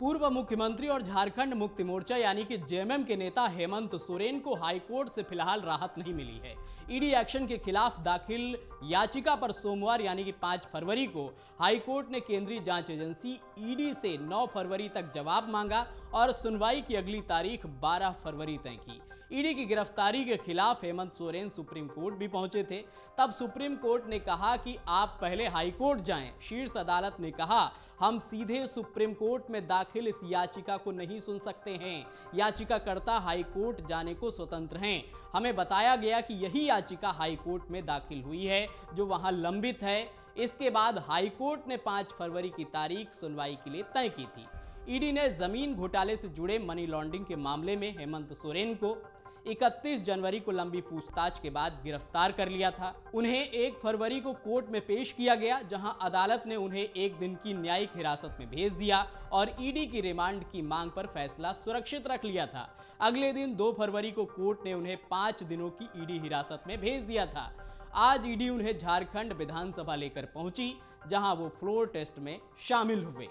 पूर्व मुख्यमंत्री और झारखंड मुक्ति मोर्चा यानी कि जेएमएम के नेता हेमंत सोरेन को हाईकोर्ट से फ़िलहाल राहत नहीं मिली है। ईडी एक्शन के खिलाफ दाखिल याचिका पर सोमवार यानी कि 5 फरवरी को हाईकोर्ट ने केंद्रीय जाँच एजेंसी ईडी से 9 फरवरी तक जवाब मांगा और सुनवाई की अगली तारीख 12 फरवरी तय की। ईडी की गिरफ्तारी के खिलाफ हेमंत सोरेन सुप्रीम कोर्ट भी पहुँचे थे। तब सुप्रीम कोर्ट ने कहा कि आप पहले हाईकोर्ट जाएँ, शीर्ष अदालत ने कहा, हम सीधे सुप्रीम कोर्ट में दाखिल इस याचिका को नहीं सुन सकते हैं। याचिकाकर्ता हाईकोर्ट जाने को स्वतंत्र हैं। हमें बताया गया कि यही याचिका हाईकोर्ट में दाखिल हुई है, जो वहाँ लंबित है। इसके बाद हाईकोर्ट ने 5 फरवरी की तारीख सुनवाई के लिए तय की थी। ईडी ने ज़मीन घोटाले से जुड़े मनी लॉन्ड्रिंग के मामले में हेमंत सोरेन को 31 जनवरी को लंबी पूछताछ के बाद गिरफ़्तार कर लिया था। उन्हें 1 फरवरी को कोर्ट में पेश किया गया, जहाँ अदालत ने उन्हें एक दिन की न्यायिक हिरासत में भेज दिया और ईडी की रिमांड की मांग पर फैसला सुरक्षित रख लिया था। अगले दिन 2 फरवरी को कोर्ट ने उन्हें पाँच दिनों की ईडी हिरासत में भेज दिया था। आज ईडी उन्हें झारखंड विधानसभा लेकर पहुँची, जहाँ वो फ्लोर टेस्ट में शामिल हुए।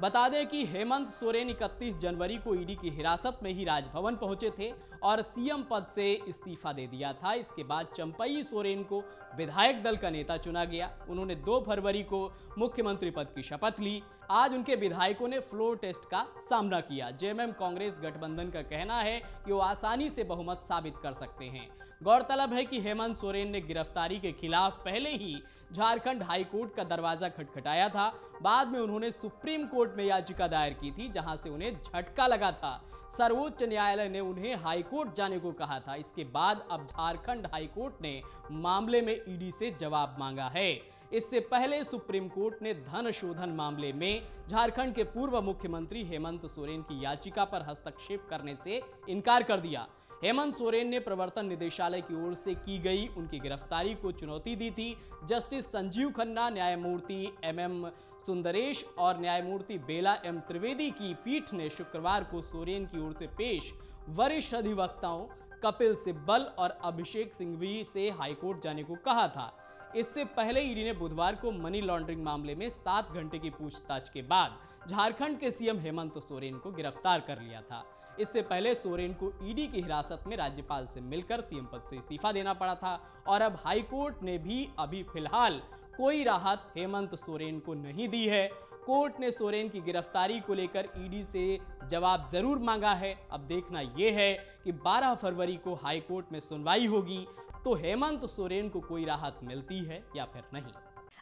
बता दें कि हेमंत सोरेन 31 जनवरी को ईडी की हिरासत में ही राजभवन पहुँचे थे और सीएम पद से इस्तीफा दे दिया था। इसके बाद चंपई सोरेन को विधायक दल का नेता चुना गया। उन्होंने 2 फरवरी को मुख्यमंत्री पद की शपथ ली। आज उनके विधायकों ने फ्लोर टेस्ट का सामना किया। जेएमएम कांग्रेस गठबंधन का कहना है कि वो आसानी से बहुमत साबित कर सकते हैं। गौरतलब है कि हेमंत सोरेन ने गिरफ्तारी के खिलाफ पहले ही झारखंड हाईकोर्ट का दरवाज़ा खटखटाया था। बाद में उन्होंने सुप्रीम कोर्ट में याचिका दायर की थी, जहाँ से उन्हें झटका लगा था। सर्वोच्च न्यायालय ने उन्हें हाईकोर्ट जाने को कहा था। इसके बाद अब झारखंड हाईकोर्ट ने मामले में ईडी से जवाब मांगा है। इससे पहले सुप्रीम कोर्ट ने धन शोधन मामले में झारखंड के पूर्व मुख्यमंत्री हेमंत सोरेन की याचिका पर हस्तक्षेप करने से इनकार कर दिया। हेमंत सोरेन ने प्रवर्तन निदेशालय की ओर से की गई उनकी गिरफ्तारी को चुनौती दी थी। जस्टिस संजीव खन्ना, न्यायमूर्ति एम एम सुंदरेश और न्यायमूर्ति बेला एम त्रिवेदी की पीठ ने शुक्रवार को सोरेन की ओर से पेश वरिष्ठ अधिवक्ताओं कपिल सिब्बल और अभिषेक सिंघवी से हाईकोर्ट जाने को कहा था। इससे पहले ईडी ने बुधवार को मनी लॉन्ड्रिंग मामले में सात घंटे की पूछताछ के बाद झारखंड के सीएम हेमंत सोरेन को गिरफ़्तार कर लिया था। इससे पहले सोरेन को ईडी की हिरासत में राज्यपाल से मिलकर सीएम पद से इस्तीफा देना पड़ा था और अब हाईकोर्ट ने भी अभी फ़िलहाल कोई राहत हेमंत सोरेन को नहीं दी है। कोर्ट ने सोरेन की गिरफ्तारी को लेकर ईडी से जवाब ज़रूर मांगा है। अब देखना यह है कि 12 फरवरी को हाईकोर्ट में सुनवाई होगी तो हेमंत सोरेन को कोई राहत मिलती है या फिर नहीं?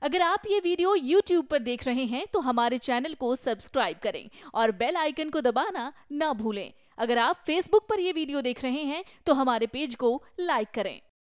अगर आप ये वीडियो YouTube पर देख रहे हैं तो हमारे चैनल को सब्सक्राइब करें और बेल आइकन को दबाना ना भूलें। अगर आप Facebook पर यह वीडियो देख रहे हैं तो हमारे पेज को लाइक करें।